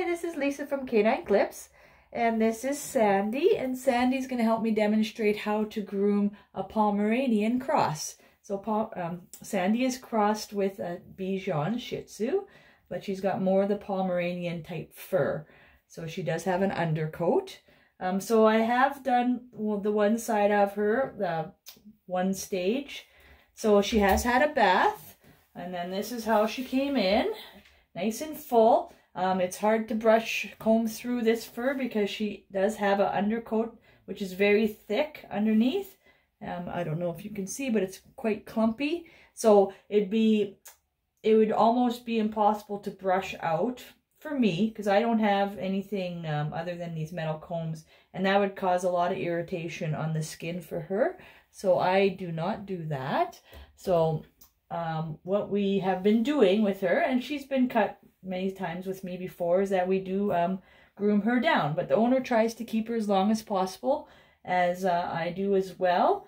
Hi, this is Lisa from K9 Clipz, and this is Sandy, and Sandy's going to help me demonstrate how to groom a Pomeranian cross. So um, Sandy is crossed with a Bichon Shih Tzu, but she's got more of the Pomeranian type fur. So she does have an undercoat. Um, so I have done well, the one side of her, the one stage. So she has had a bath, and then this is how she came in, nice and full. Um, it's hard to brush, comb through this fur because she does have an undercoat, which is very thick underneath. Um, I don't know if you can see, but it's quite clumpy. So it'd be, it would almost be impossible to brush out for me because I don't have anything um, other than these metal combs and that would cause a lot of irritation on the skin for her. So I do not do that. So um, what we have been doing with her, and she's been cut many times with me before is that we do um, groom her down. But the owner tries to keep her as long as possible, as uh, I do as well,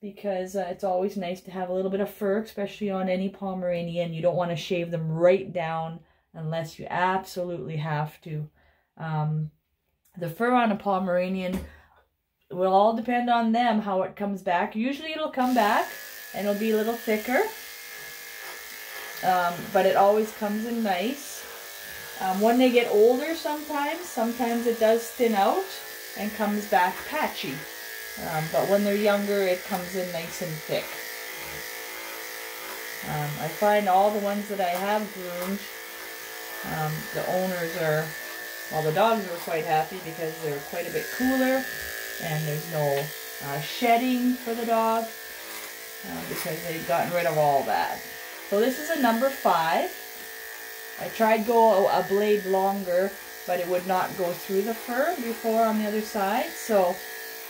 because uh, it's always nice to have a little bit of fur, especially on any Pomeranian. You don't want to shave them right down unless you absolutely have to. Um, the fur on a Pomeranian will all depend on them, how it comes back. Usually it'll come back and it'll be a little thicker. Um, but it always comes in nice. Um, when they get older sometimes, sometimes it does thin out and comes back patchy. Um, but when they're younger, it comes in nice and thick. Um, I find all the ones that I have groomed, um, the owners are, well, the dogs were quite happy because they're quite a bit cooler and there's no uh, shedding for the dog uh, because they've gotten rid of all that. So this is a number five. I tried go a, blade longer, but it would not go through the fur before on the other side. So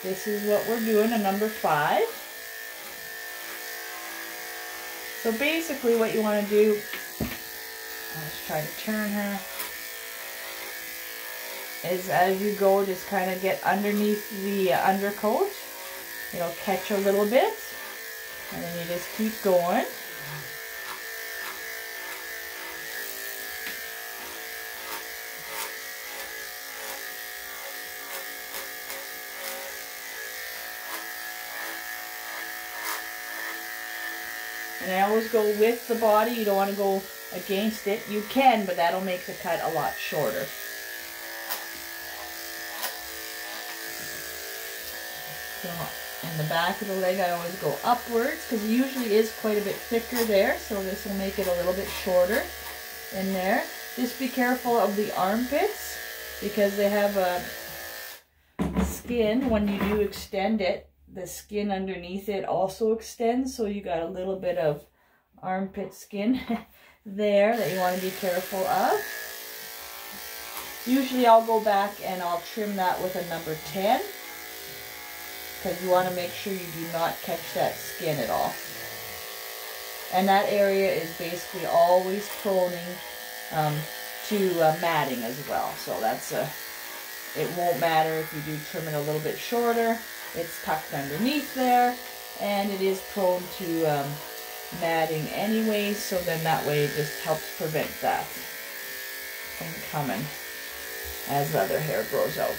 this is what we're doing, a number five. So basically what you want to do, let's try to turn her, is as you go, just kind of get underneath the undercoat. It'll catch a little bit, and then you just keep going. And I always go with the body. You don't want to go against it. You can, but that'll make the cut a lot shorter. So the back of the leg, I always go upwards because it usually is quite a bit thicker there. So this will make it a little bit shorter in there. Just be careful of the armpits because they have a skin when you do extend it the skin underneath it also extends, so you got a little bit of armpit skin there that you want to be careful of. Usually I'll go back and I'll trim that with a number 10 because you want to make sure you do not catch that skin at all. And that area is basically always proning um, to uh, matting as well. So that's a, it won't matter if you do trim it a little bit shorter. It's tucked underneath there and it is prone to um, matting anyway, so then that way it just helps prevent that from coming as the other hair grows out.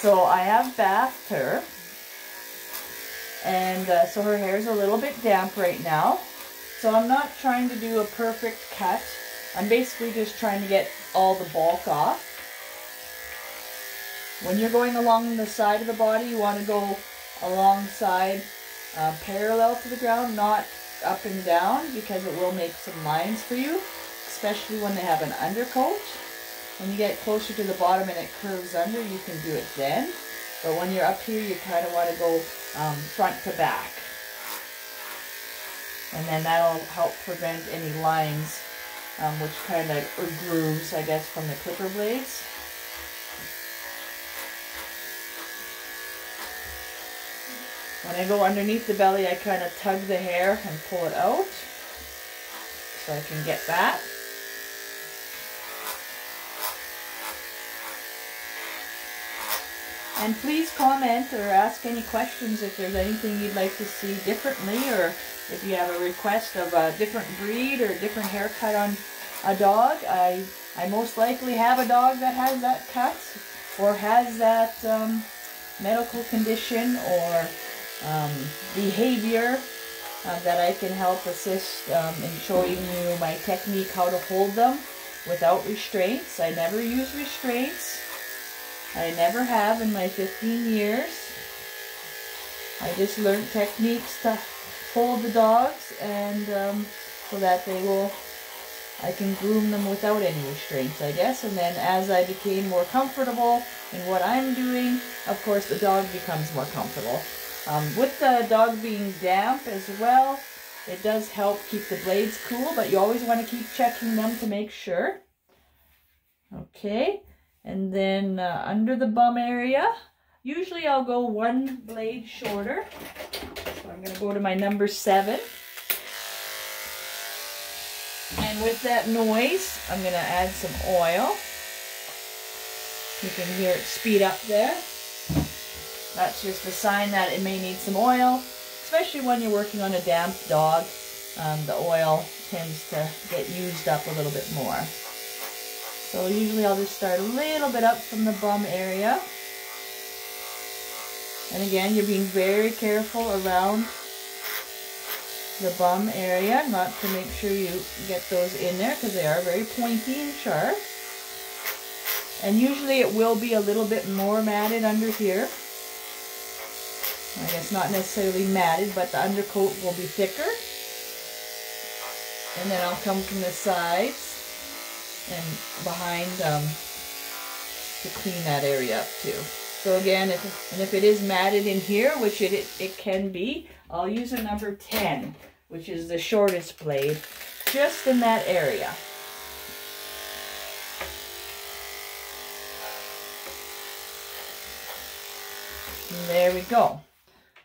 So I have bathed her, and uh, so her hair is a little bit damp right now. So I'm not trying to do a perfect cut. I'm basically just trying to get all the bulk off. When you're going along the side of the body, you want to go alongside uh, parallel to the ground, not up and down, because it will make some lines for you, especially when they have an undercoat. When you get closer to the bottom and it curves under, you can do it then. But when you're up here, you kind of want to go um, front to back. And then that'll help prevent any lines um, which kind of, grooves, I guess, from the clipper blades. When I go underneath the belly, I kind of tug the hair and pull it out so I can get that. And please comment or ask any questions if there's anything you'd like to see differently or if you have a request of a different breed or a different haircut on a dog. I, I most likely have a dog that has that cut or has that um, medical condition or um, behavior uh, that I can help assist um, in showing you my technique how to hold them without restraints. I never use restraints. I never have in my 15 years. I just learned techniques to hold the dogs and um, so that they will, I can groom them without any restraints, I guess. And then as I became more comfortable in what I'm doing, of course the dog becomes more comfortable. Um, with the dog being damp as well, it does help keep the blades cool, but you always want to keep checking them to make sure. Okay, and then uh, under the bum area, usually I'll go one blade shorter. So I'm to go to my number seven. And with that noise, I'm going to add some oil. You can hear it speed up there. That's just a sign that it may need some oil, especially when you're working on a damp dog. Um, the oil tends to get used up a little bit more. So usually I'll just start a little bit up from the bum area. And again, you're being very careful around the bum area, not to make sure you get those in there because they are very pointy and sharp. And usually it will be a little bit more matted under here. I guess not necessarily matted, but the undercoat will be thicker. And then I'll come from the sides and behind um, to clean that area up too. So again, if, and if it is matted in here, which it, it, it can be, I'll use a number 10, which is the shortest blade, just in that area. And there we go.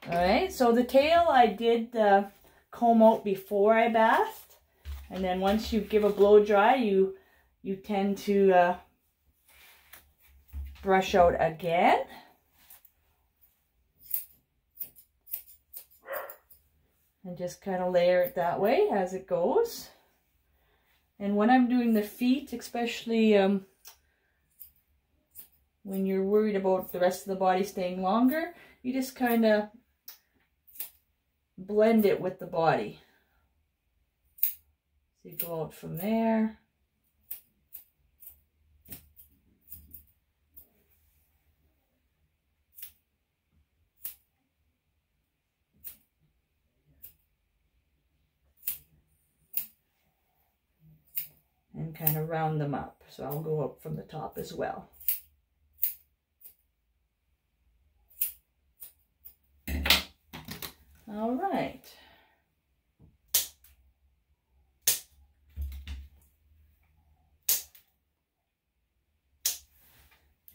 All right, so the tail I did uh, comb out before I bathed. And then once you give a blow dry, you you tend to uh, brush out again. And just kind of layer it that way as it goes. And when I'm doing the feet, especially um, when you're worried about the rest of the body staying longer, you just kind of blend it with the body. So you go out from there. and kind of round them up. So I'll go up from the top as well. All right.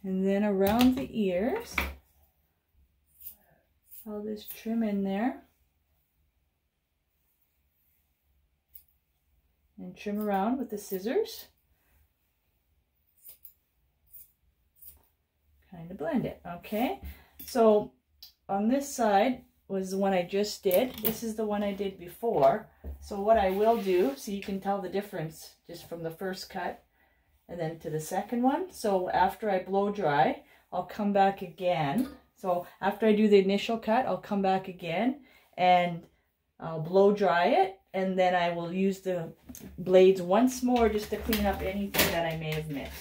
And then around the ears, I'll just trim in there. And trim around with the scissors. Kind of blend it, okay? So on this side, was the one I just did. This is the one I did before. So what I will do, so you can tell the difference just from the first cut and then to the second one. So after I blow dry, I'll come back again. So after I do the initial cut, I'll come back again and I'll blow dry it. And then I will use the blades once more just to clean up anything that I may have missed.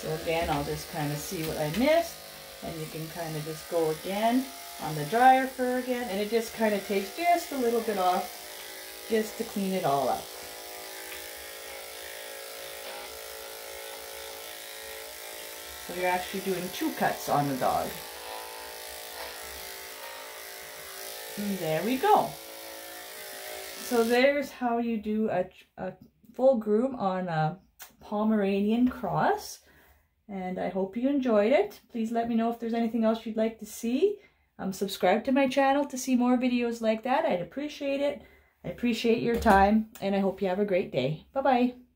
So again, I'll just kind of see what I missed. And you can kind of just go again on the dryer fur again. And it just kind of takes just a little bit off just to clean it all up. So you're actually doing two cuts on the dog. And there we go. So there's how you do a, a full groom on a Pomeranian cross and I hope you enjoyed it. Please let me know if there's anything else you'd like to see. Um, subscribe to my channel to see more videos like that. I'd appreciate it. I appreciate your time and I hope you have a great day. Bye-bye.